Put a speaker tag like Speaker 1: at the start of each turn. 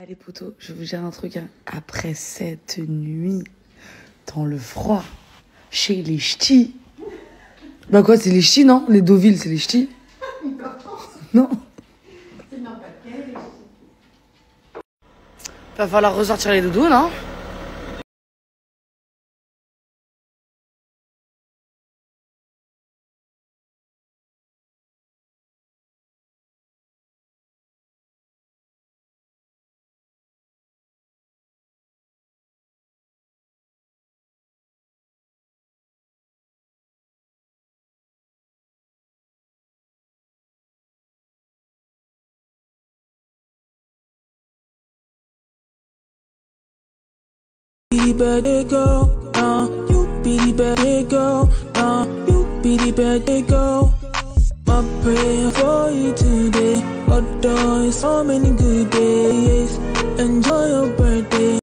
Speaker 1: Allez poteau, je vais vous dire un truc. hein. Après cette nuit, dans le froid, chez les ch'tis. Bah quoi, c'est les ch'tis, non? Les Deauville, c'est les ch'tis Non. Va falloir ressortir les doudous, non?
Speaker 2: better go. Uh, you be better go. Uh, you be better go. My prayer for you today. God, done so many good days. And